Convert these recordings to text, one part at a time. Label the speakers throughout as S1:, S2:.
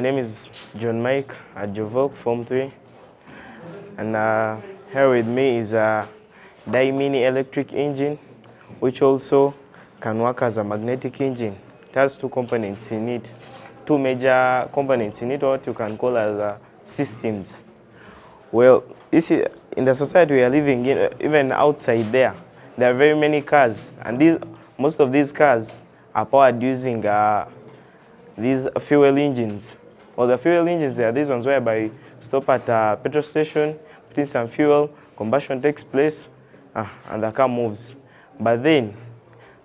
S1: name is John Mike at Jovok Form 3. And uh, here with me is a Daimini electric engine, which also can work as a magnetic engine. It has two components in it, two major components in it, what you can call as uh, systems. Well, this is, in the society we are living in, even outside there, there are very many cars, and these, most of these cars are powered using uh, these fuel engines. Well, the fuel engines, there are these ones whereby you stop at a petrol station, put in some fuel, combustion takes place, uh, and the car moves. But then,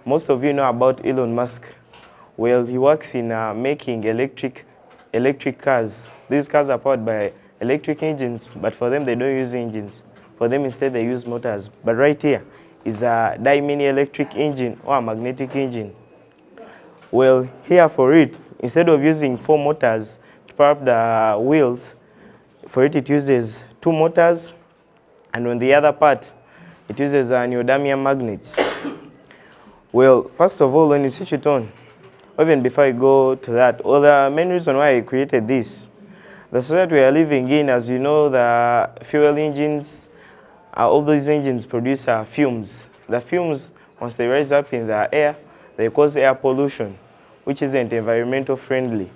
S1: most of you know about Elon Musk. Well, he works in uh, making electric, electric cars. These cars are powered by electric engines, but for them, they don't use engines. For them, instead, they use motors. But right here is a Daimini electric engine or a magnetic engine. Well, here for it, instead of using four motors up the wheels, for it, it uses two motors, and on the other part, it uses uh, neodymium magnets. well, first of all, when you switch it on, even before I go to that, well, the main reason why I created this, the society we are living in, as you know, the fuel engines, uh, all these engines produce uh, fumes. The fumes, once they rise up in the air, they cause air pollution, which isn't environmental friendly.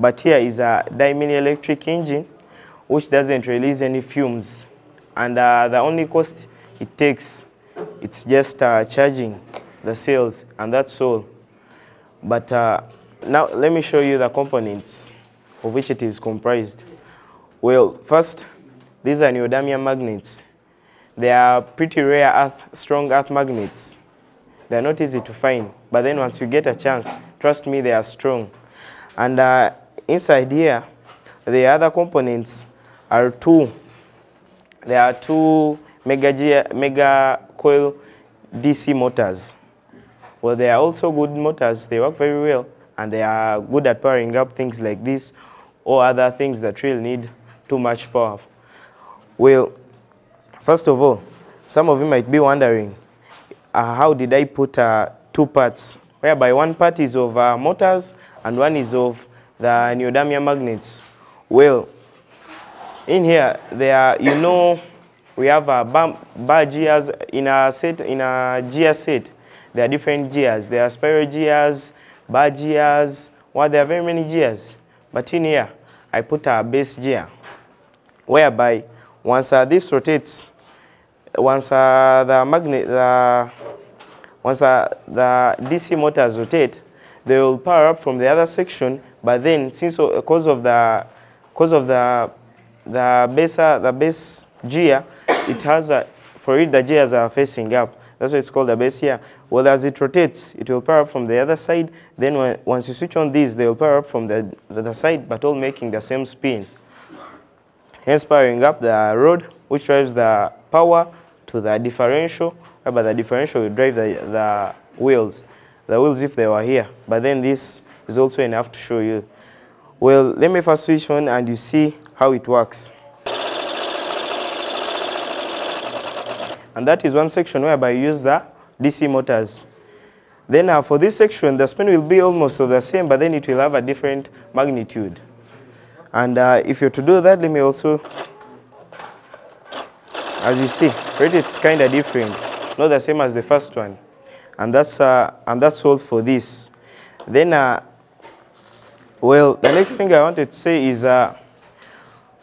S1: But here is a Daimini electric engine, which doesn't release any fumes. And uh, the only cost it takes, it's just uh, charging the cells, and that's all. But uh, now let me show you the components of which it is comprised. Well, first, these are neodymium magnets. They are pretty rare earth, strong earth magnets. They are not easy to find, but then once you get a chance, trust me, they are strong. And uh, inside here, the other components are two. There are two mega, mega coil DC motors. Well, they are also good motors. They work very well, and they are good at powering up things like this or other things that really need too much power. Well, first of all, some of you might be wondering, uh, how did I put uh, two parts, whereby one part is of uh, motors and one is of the neodymium magnets. Well, in here, there are, you know, we have a bar, bar gears in a set, in a gear set. There are different gears. There are spiral gears, bar gears. Well, there are very many gears. But in here, I put a base gear, whereby once uh, this rotates, once uh, the magnet, the, once uh, the DC motors rotate, they will power up from the other section. But then, since uh, because of the because of the the base the base gear, it has a for it the gears are facing up. That's why it's called the base gear. Well, as it rotates, it will power up from the other side. Then when, once you switch on these, they will power up from the, the other side, but all making the same spin. Hence powering up the rod, which drives the power to the differential, whereby the differential will drive the, the wheels. The wheels if they were here. But then this is also enough to show you. Well, let me first switch on and you see how it works. And that is one section whereby you use the DC motors. Then uh, for this section, the spin will be almost of the same, but then it will have a different magnitude. And uh, if you're to do that, let me also, as you see, right, it's kind of different, not the same as the first one. And that's, uh, and that's all for this. Then, uh, well, the next thing I wanted to say is uh,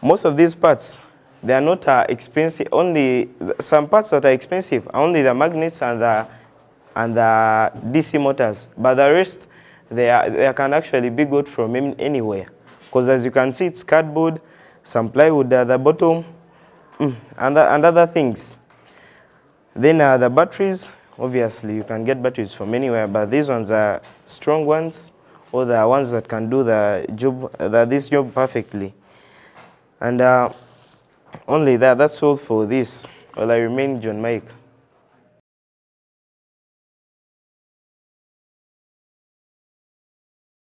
S1: most of these parts, they are not uh, expensive. Only some parts that are expensive are only the magnets and the and the DC motors. But the rest, they are they can actually be got from anywhere. Because as you can see, it's cardboard, some plywood at the bottom, and and other things. Then uh, the batteries, obviously you can get batteries from anywhere, but these ones are strong ones, or the ones that can do the job, the, this job perfectly. And uh, only that, that's all for this. Well, I remain John Mike.